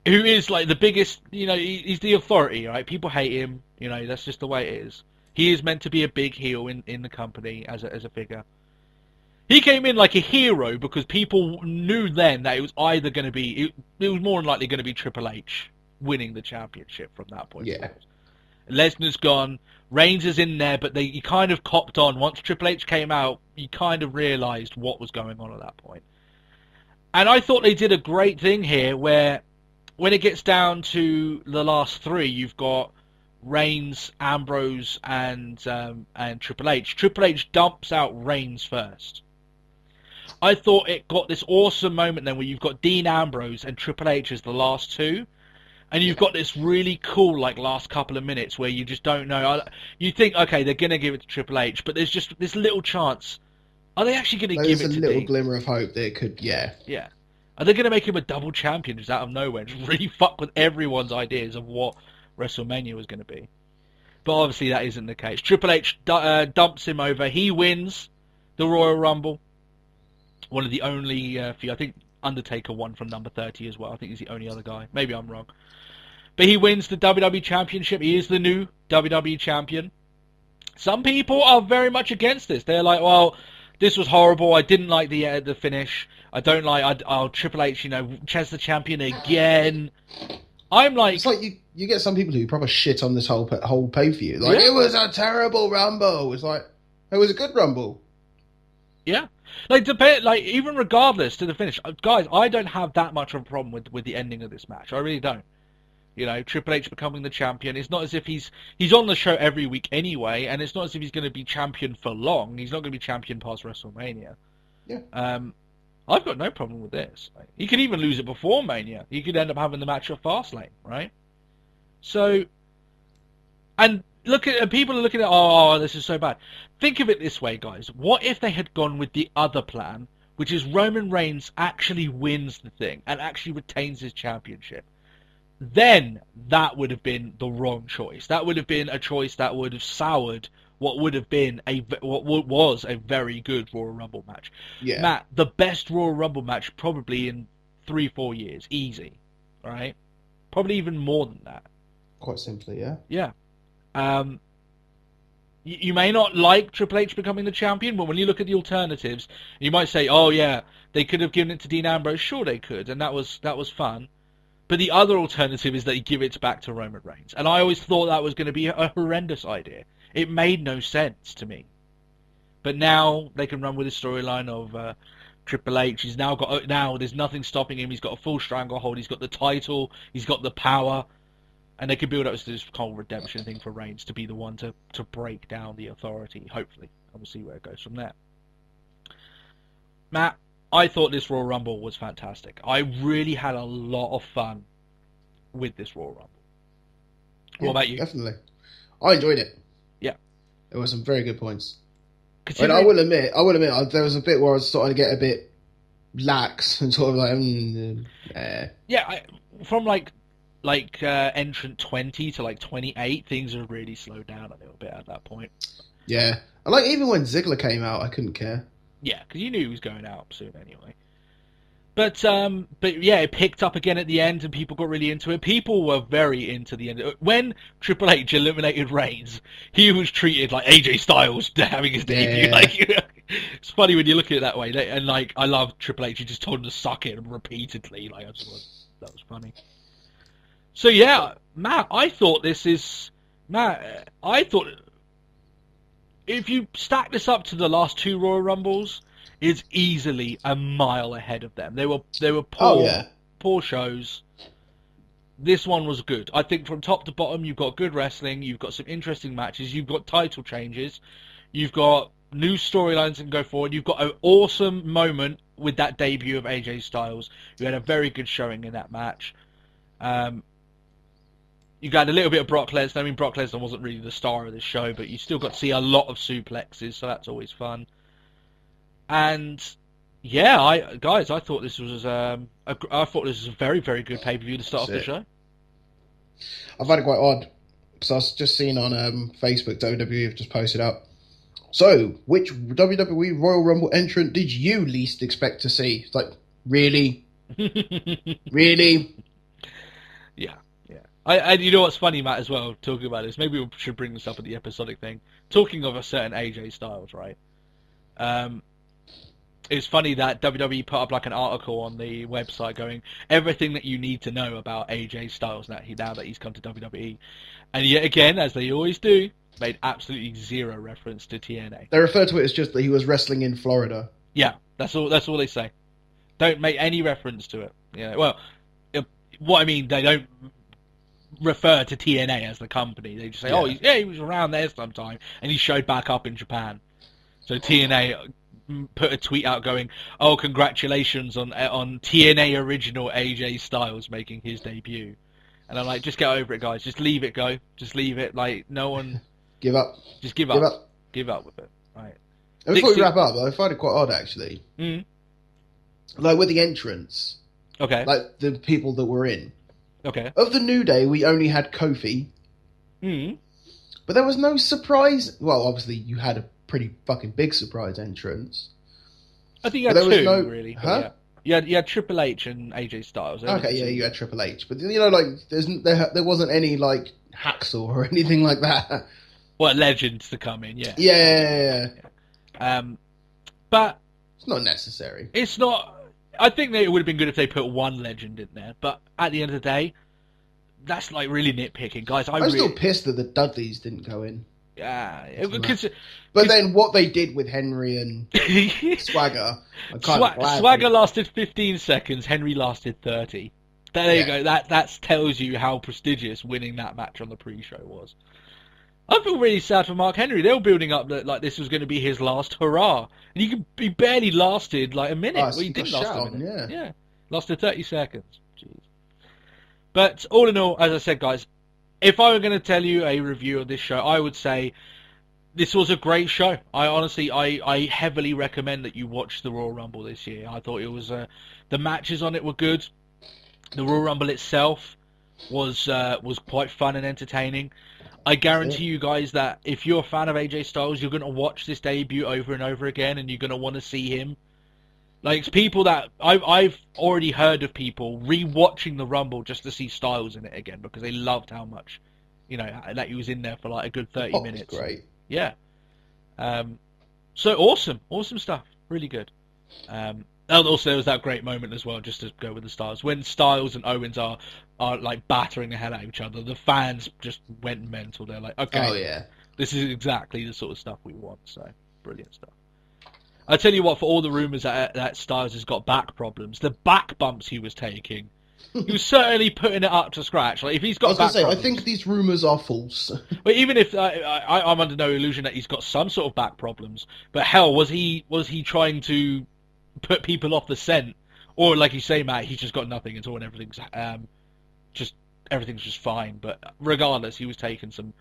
A: who is like the biggest, you know, he's the authority, right? People hate him, you know, that's just the way it is. He is meant to be a big heel in, in the company as a, as a figure. He came in like a hero because people knew then that it was either going to be, it, it was more than likely going to be Triple H winning the championship from that point.
G: Yeah.
A: forward. Lesnar's gone. Reigns is in there, but they you kind of copped on once Triple H came out. You kind of realised what was going on at that point. And I thought they did a great thing here, where when it gets down to the last three, you've got Reigns, Ambrose, and um, and Triple H. Triple H dumps out Reigns first. I thought it got this awesome moment then where you've got Dean Ambrose and Triple H as the last two, and you've got this really cool like last couple of minutes where you just don't know. You think okay they're gonna give it to Triple H, but there's just this little chance. Are they actually gonna give it?
G: There's
A: a
G: little
A: Dean?
G: glimmer of hope that it could, yeah.
A: Yeah. Are they going to make him a double champion just out of nowhere? Just really fuck with everyone's ideas of what WrestleMania was going to be. But obviously that isn't the case. Triple H uh, dumps him over. He wins the Royal Rumble. One of the only uh, few. I think Undertaker won from number 30 as well. I think he's the only other guy. Maybe I'm wrong. But he wins the WWE Championship. He is the new WWE Champion. Some people are very much against this. They're like, well, this was horrible. I didn't like the uh, the finish. I don't like. I, I'll Triple H, you know, Chess the champion again. I'm like,
G: It's like you, you get some people who proper shit on this whole whole pay per view. Like
A: Yeah.
G: it was a terrible rumble. It's like it was a good rumble.
A: yeah, like depend, like even regardless to the finish, uh, guys. I don't have that much of a problem with with the ending of this match. I really don't. You know, Triple H becoming the champion. It's not as if he's he's on the show every week anyway, and it's not as if he's going to be champion for long. He's not going to be champion past WrestleMania.
G: Yeah.
A: Um, I've got no problem with this. He could even lose it before Mania. He could end up having the match at Fastlane, right? So, and look at and people are looking at oh this is so bad. Think of it this way, guys. What if they had gone with the other plan, which is Roman Reigns actually wins the thing and actually retains his championship? Then that would have been the wrong choice. That would have been a choice that would have soured what would have been a what was a very good Royal Rumble match.
G: Yeah.
A: Matt, the best Royal Rumble match probably in three four years, easy, right? Probably even more than that.
G: Quite simply, yeah.
A: Yeah. Um, you, you may not like Triple H becoming the champion, but when you look at the alternatives, you might say, "Oh yeah, they could have given it to Dean Ambrose." Sure, they could, and that was that was fun. But the other alternative is that you give it back to Roman Reigns, and I always thought that was going to be a horrendous idea. It made no sense to me. But now they can run with the storyline of uh, Triple H. He's now got now. There's nothing stopping him. He's got a full stranglehold. He's got the title. He's got the power and they can build up to this whole redemption thing for Reigns to be the one to, to break down the authority, hopefully. And we'll see where it goes from there. Matt, I thought this Royal Rumble was fantastic. I really had a lot of fun with this Royal Rumble. What
G: Yeah,
A: about you?
G: Definitely. I enjoyed it. There were some very good points. And
A: Considering-
G: I will admit, I will admit, I, there was a bit where I was starting to get a bit lax and sort of like, mm, eh.
A: yeah, I, from like like uh, entrant 20 to like 28, things have really slowed down a little bit at that point.
G: yeah. And like even when Ziggler came out, I couldn't care.
A: Yeah, because you knew he was going out soon anyway. But um, but yeah, it picked up again at the end, and people got really into it. People were very into the end. When Triple H eliminated Reigns, he was treated like AJ Styles having his debut.
G: Yeah.
A: Like, you know, it's funny when you look at it that way. And like, I love Triple H. He just told him to suck it repeatedly. Like, I just that was funny. So yeah, Matt, I thought this is Matt. I thought if you stack this up to the last two Royal Rumbles, it's easily a mile ahead of them. They were they were poor
G: Oh yeah.
A: poor shows. This one was good. I think from top to bottom, you've got good wrestling. You've got some interesting matches. You've got title changes. You've got new storylines that can go forward. You've got an awesome moment with that debut of AJ Styles. You had a very good showing in that match. Um, you got a little bit of Brock Lesnar. I mean, Brock Lesnar wasn't really the star of the show, but you still got to see a lot of suplexes, so that's always fun. And yeah, I guys, I thought this was um, a, I thought this was a very very good pay per view to start off the show.
G: I find it quite odd because I was just seeing on um, Facebook WWE have just posted up. So, which WWE Royal Rumble entrant did you least expect to see? It's like, really, really?
A: Yeah, yeah. I, and you know what's funny, Matt, as well, talking about this, maybe we should bring this up at the episodic thing. Talking of a certain AJ Styles, right? Um, it's funny that WWE put up like an article on the website going everything that you need to know about AJ Styles now, he, now that he's come to WWE. And yet again, as they always do, made absolutely zero reference to TNA.
G: They refer to it as just that he was wrestling in Florida.
A: Yeah, that's all. That's all they say. Don't make any reference to it. Yeah. Well, it- what I mean, they don't refer to TNA as the company. They just say, "Oh,
G: Yeah.
A: he's, yeah, he was around there sometime," and he showed back up in Japan. So TNA put a tweet out going, "Oh, congratulations on uh, on TNA original AJ Styles making his debut." And I'm like, just get over it, guys. Just leave it go. Just leave it. Like no one,
G: Give up.
A: just give up.
G: Give up.
A: Give up with it. Right.
G: And before we wrap up, I find it quite odd actually.
A: Mm.
G: Like with the entrance,
A: Okay.
G: like the people that were in.
A: okay.
G: Of the New Day, we only had Kofi,
A: Mm.
G: but there was no surprise. Well, obviously, you had a pretty fucking big surprise entrance.
A: I think you had
G: there was
A: two,
G: no-
A: really.
G: Huh?
A: yeah. You had, Triple H and AJ Styles.
G: Okay, yeah, you had Triple H, but you know, like, there's there there wasn't any like hacksaw or anything like that.
A: What legends to come in, yeah.
G: Yeah, yeah, yeah.
A: Um, but
G: it's not necessary.
A: it's not. I think that it would have been good if they put one legend in there. But at the end of the day, that's like really nitpicking, guys. I
G: I'm
A: really,
G: still pissed that the Dudleys didn't go in.
A: Yeah,
G: It's
A: because
G: But then what they did with Henry and Swagger, I kind
A: Swa-
G: of glad
A: Swagger
G: they-
A: lasted 15 seconds. Henry lasted 30. There you go. That that tells you how prestigious winning that match on the pre-show was. I feel really sad for Mark Henry. They were building up that like this was going to be his last hurrah, and he could he barely lasted like a minute.
G: Oh,
A: well, he
G: he got
A: did last
G: shot
A: a
G: on,
A: minute.
G: yeah.
A: lasted 30 seconds. Jeez. But all in all, as I said, guys, if I were going to tell you a review of this show, I would say this was a great show. I honestly, I, I heavily recommend that you watch the Royal Rumble this year. I thought it was uh, the matches on it were good. The Royal Rumble itself was uh, was quite fun and entertaining. I guarantee you guys that if you're a fan of AJ Styles, you're going to watch this debut over and over again, and you're going to want to see him. Like it's people that I've I've already heard of people rewatching the Rumble just to see Styles in it again because they loved how much, you know, that he was in there for like a good thirty
G: Oh,
A: minutes.
G: great.
A: Yeah. Um, so awesome, awesome stuff. Really good. Um, and also there was that great moment as well, just to go with the Styles. When Styles and Owens are are like battering the hell out of each other, the fans just went mental. They're like, okay,
G: Oh yeah.
A: this is exactly the sort of stuff we want. So brilliant stuff. I tell you what, for all the rumours that that Styles has got back problems, the back bumps he was taking, he was certainly putting it up to scratch. Like if he's
G: I
A: got
G: was gonna
A: back
G: say, I think these rumors are false.
A: but even if I, I, I'm under no illusion that he's got some sort of back problems, but hell, was he was he trying to put people off the scent, or like you say, Matt, he's just got nothing at all, and everything's um, just everything's just fine. But regardless, he was taking some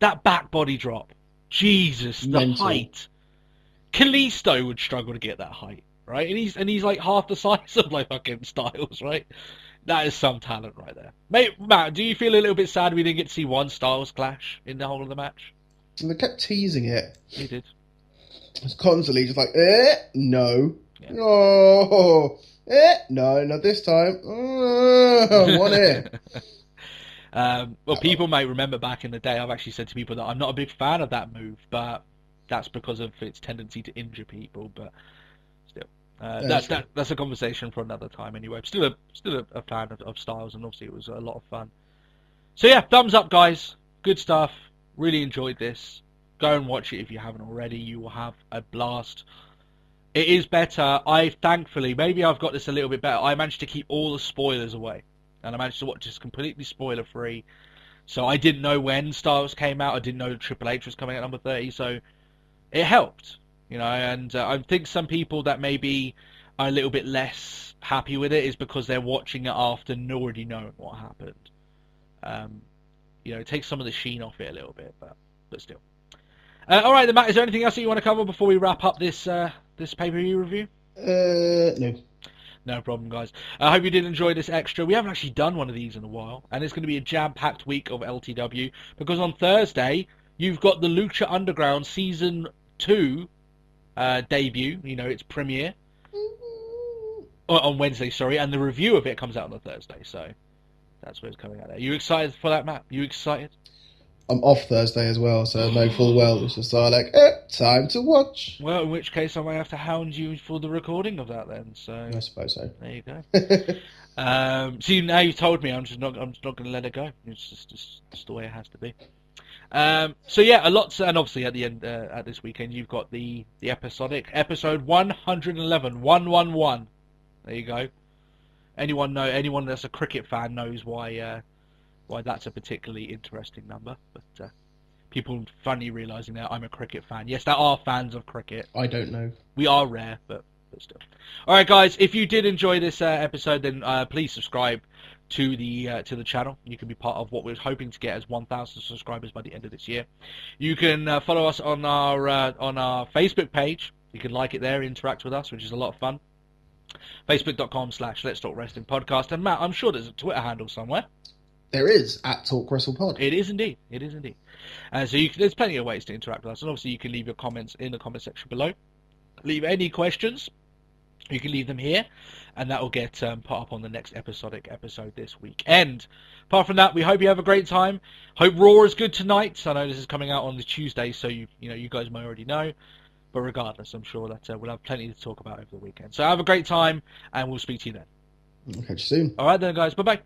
A: that back body drop. Jesus, the
G: Mental.
A: height. Kalisto would struggle to get that height, right? And he's and he's like half the size of like fucking Styles, right? That is some talent right there. Mate, Matt, do you feel a little bit sad we didn't get to see one Styles clash in the whole of the match?
G: and they kept teasing it.
A: You did.
G: It's constantly just like, eh, no,
A: Yeah.
G: no, eh, no, not this time. Uh, one here.
A: Um, well, people may remember back in the day, I've actually said to people that I'm not a big fan of that move, but that's because of its tendency to injure people. But still, uh,
G: That's
A: that's that, that's a conversation for another time anyway. I'm still a still a, a fan of, of Styles, and obviously it was a lot of fun. So yeah, thumbs up, guys. Good stuff. Really enjoyed this. Go and watch it if you haven't already. You will have a blast. It is better. I thankfully, maybe I've got this a little bit better. I managed to keep all the spoilers away, and I managed to watch this completely spoiler free. So I didn't know when Styles came out. I didn't know Triple H was coming at number thirty. So it helped, you know. And uh, I think some people that maybe are a little bit less happy with it is because they're watching it after already knowing what happened. Um, you know, it takes some of the sheen off it a little bit, but but still. Uh, all right, then, Matt. Is there anything else that you want to cover before we wrap up this uh, this pay per view review?
G: Uh, no.
A: No problem, guys. I hope you did enjoy this extra. We haven't actually done one of these in a while, and it's going to be a jam-packed week of LTW because on Thursday you've got the Lucha Underground season two uh, debut. You know, its premiere Oh, on Wednesday. Sorry, and the review of it comes out on the Thursday. So that's where it's coming out. There. You excited for that, Matt? You excited?
G: I'm off Thursday as well, so I know full well it's just like, eh, time to watch.
A: Well, in which case I might have to hound you for the recording of that then. So
G: I suppose so.
A: there you go. Um, see, now you've told me, I'm just not, I'm just not going to let it go. It's just, just, just the way it has to be. Um, so yeah, a lot, and obviously at the end, uh, at this weekend, you've got the, the episodic episode 111, 111. There you go. Anyone know, anyone that's a cricket fan knows why, uh, why that's a particularly interesting number. But uh, people finally realizing that I'm a cricket fan. Yes, there are fans of cricket.
G: I don't know.
A: We are rare, but, but still. All right, guys. If you did enjoy this uh, episode, then uh, please subscribe to the uh, to the channel. You can be part of what we're hoping to get as 1,000 subscribers by the end of this year. You can uh, follow us on our uh, on our Facebook page. You can like it there, interact with us, which is a lot of fun. Facebook.com slash Let's Talk Wrestling Podcast. And Matt, I'm sure there's a Twitter handle somewhere.
G: There is at Talk Wrestle Pod.
A: It is indeed. It is indeed. Uh, so you can, there's plenty of ways to interact with us, and obviously you can leave your comments in the comment section below. Leave any questions. You can leave them here, and that will get um, put up on the next episodic episode this weekend. Apart from that, we hope you have a great time. Hope Raw is good tonight. I know this is coming out on the Tuesday, so you you know you guys may already know. But regardless, I'm sure that uh, we'll have plenty to talk about over the weekend. So have a great time, and we'll speak to you then.
G: I'll catch you soon.
A: All right then, guys. Bye bye.